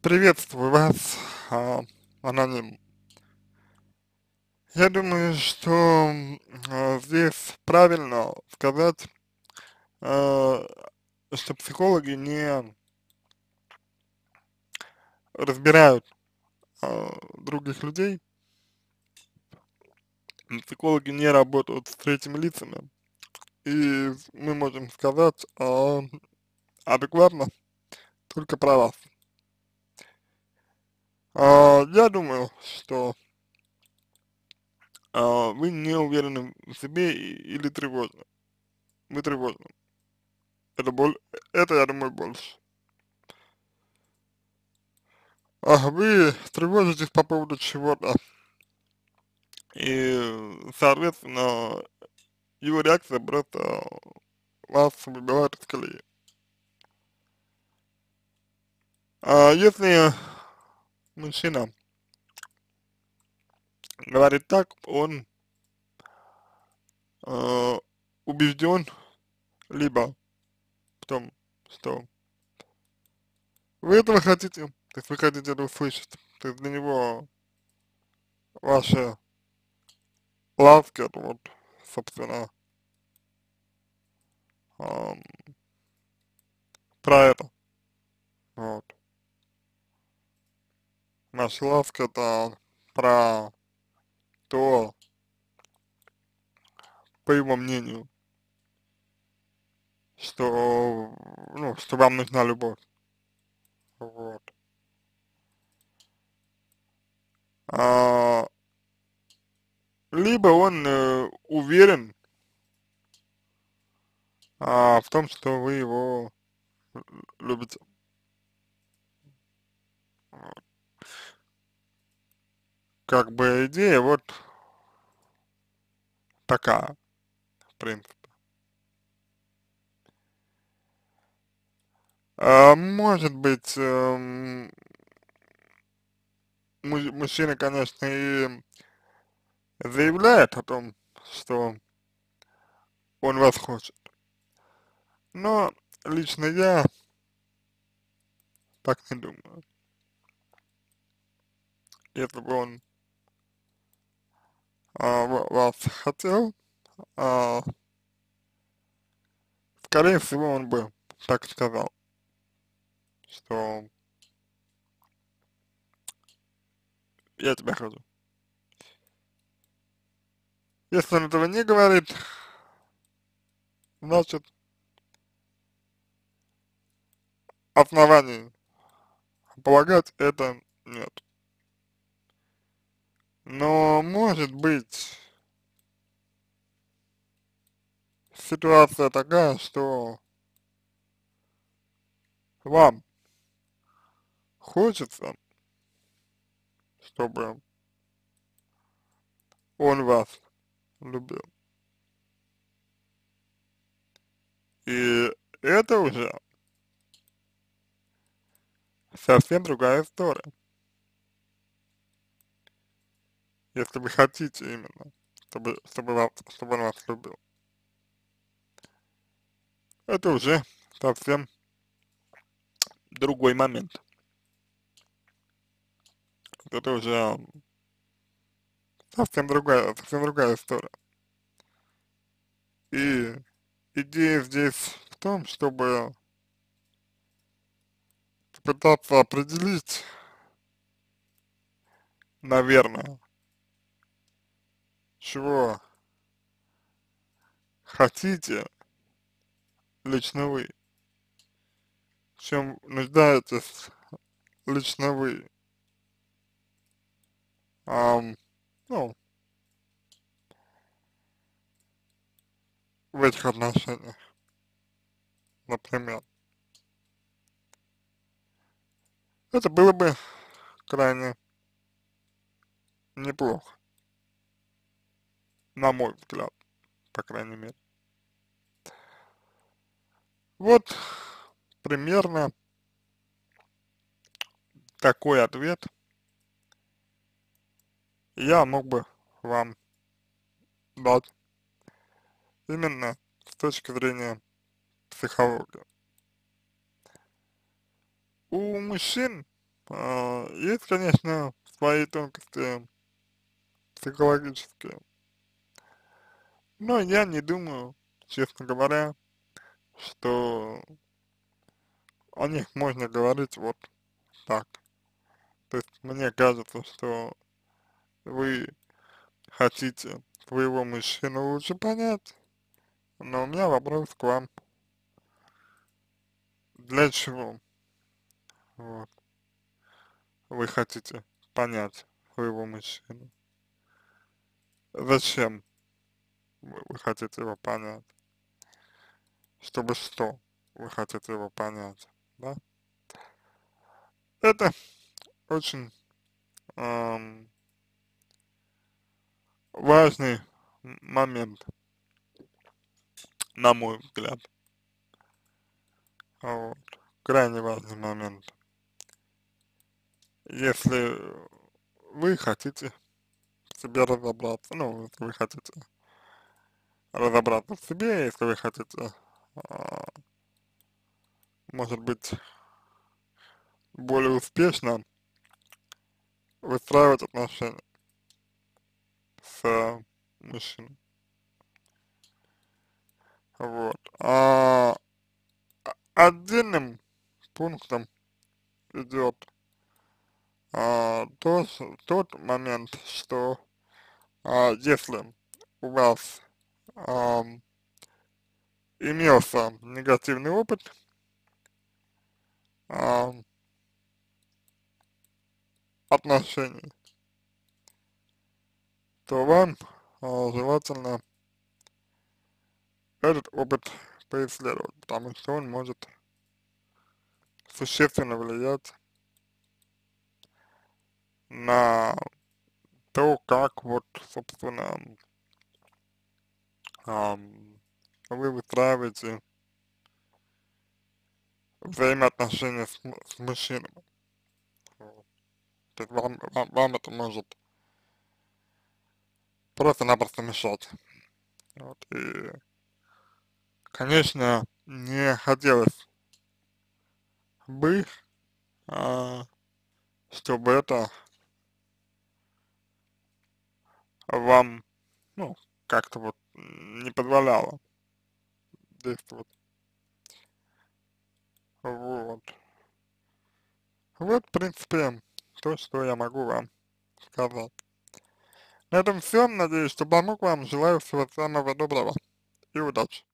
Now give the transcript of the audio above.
Приветствую вас, а, аноним. Я думаю, что а, здесь правильно сказать, а, что психологи не разбирают а, других людей, психологи не работают с третьими лицами, и мы можем сказать а, адекватно только про вас. А, я думаю, что а, вы не уверены в себе или тревожны. Вы тревожны. Это, боль, это я думаю, больше. А вы тревожитесь по поводу чего-то. И, соответственно, его реакция просто вас выбивает из колеи. А если мужчина говорит так, он э, убежден либо в том, что вы этого хотите, есть вы хотите это услышать, то есть для него ваши ласки, это вот, собственно, э, про это, вот. Это про то, по его мнению, что, ну, что вам нужна любовь. Вот. А, либо он э, уверен а, в том, что вы его любите. Как бы идея вот такая, в принципе. А, может быть, эм, мужчина, конечно, и заявляет о том, что он вас хочет. Но лично я так не думаю. Если бы он вас хотел, а, скорее всего, он бы так сказал, что я тебя хочу. Если он этого не говорит, значит, оснований полагать это нет. Но может быть ситуация такая, что вам хочется, чтобы он вас любил. И это уже совсем другая история. Если вы хотите именно, чтобы, чтобы, вас, чтобы он вас любил. Это уже совсем другой момент. Это уже совсем другая, совсем другая история. И идея здесь в том, чтобы попытаться определить, наверное, чего хотите лично вы, чем нуждаетесь лично вы, um, ну, в этих отношениях, например. Это было бы крайне неплохо на мой взгляд, по крайней мере. Вот примерно такой ответ я мог бы вам дать именно с точки зрения психологии. У мужчин А, есть, конечно, свои тонкости психологические, но я не думаю, честно говоря, что о них можно говорить вот так. То есть мне кажется, что вы хотите своего мужчину лучше понять, но у меня вопрос к вам. Для чего? Вот. Вы хотите понять своего мужчину. Зачем вы, хотите его понять? Чтобы что вы хотите его понять, да? Это очень эм, важный момент, на мой взгляд. Вот. Крайне важный момент. Если вы хотите себе разобраться, ну, если вы хотите разобраться в себе, если вы хотите, а, может быть, более успешно выстраивать отношения с мужчиной. Вот. А отдельным пунктом идет а, то, тот момент, что а, если у вас а, имелся негативный опыт, а, отношений, то вам а, желательно этот опыт поисследовать, потому что он может существенно влиять на то, как вот, собственно, вы выстраиваете взаимоотношения с, с мужчинами. То есть вам, вам, вам это может просто-напросто мешать. Вот, и, конечно, не хотелось бы, а, чтобы это вам, ну, как-то вот не позволяло действовать. Вот. Вот, в принципе, то, что я могу вам сказать. На этом все. Надеюсь, что помог вам. Желаю всего самого доброго и удачи.